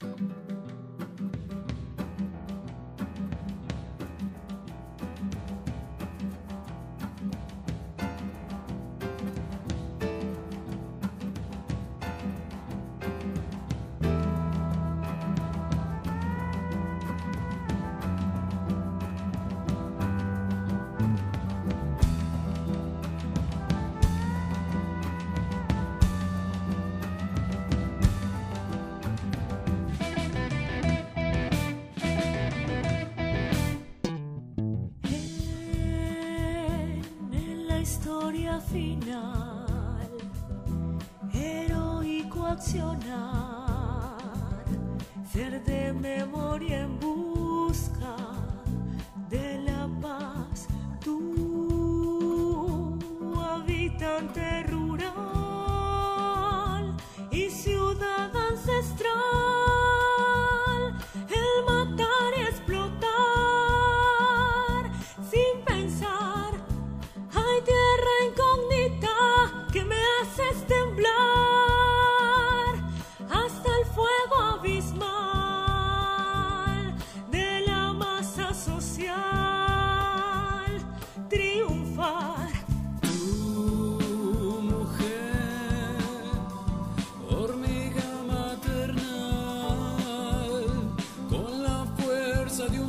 En final, heroico accionar, ser de memoria en busca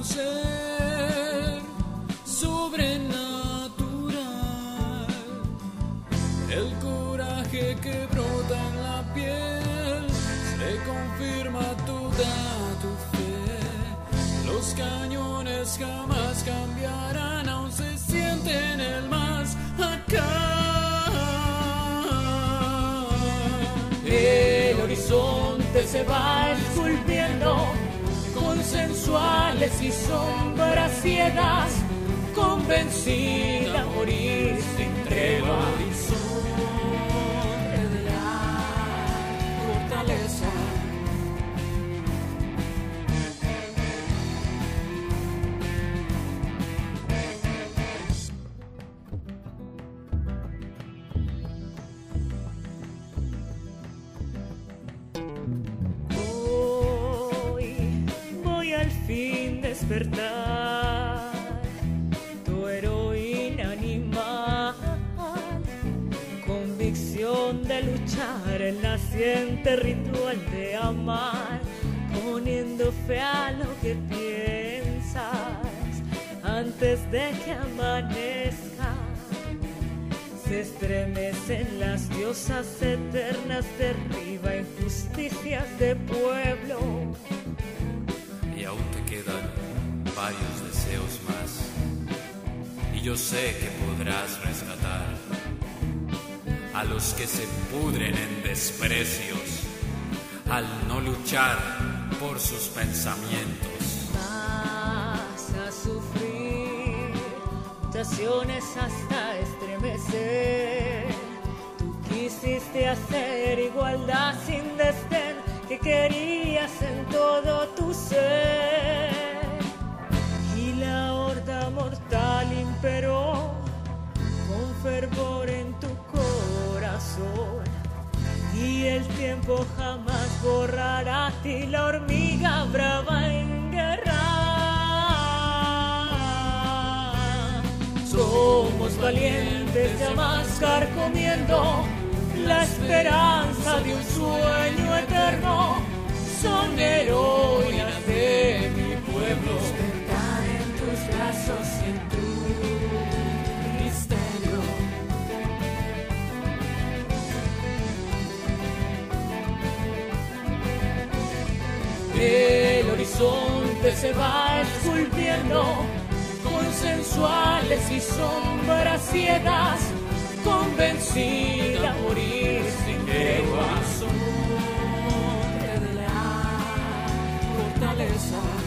ser sobrenatural, el coraje que brota en la piel se confirma toda tu fe. Los cañones jamás sensuales y sombras ciegas, convencida a morir sin tregua. Despertar tu heroína animal, convicción de luchar, el naciente ritual de amar, poniendo fe a lo que piensas antes de que amanezca. Se estremecen las diosas eternas, derriba injusticias de pueblo. y aún te quedan varios deseos más. Y yo sé que podrás rescatar a los que se pudren en desprecios al no luchar por sus pensamientos. Vas a sufrir mutaciones hasta estremecer. Tú quisiste hacer igualdad sin desdén que querías el tiempo jamás borrará ti la hormiga brava en guerra. Somos valientes de mascar comiendo la esperanza de un sueño eterno. Son heroínas de El horizonte se va esculpiendo con sensuales y sombras ciegas, convencida a morir sin tregua. De la fortaleza.